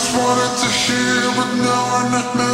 just wanted to hear, but now we're not.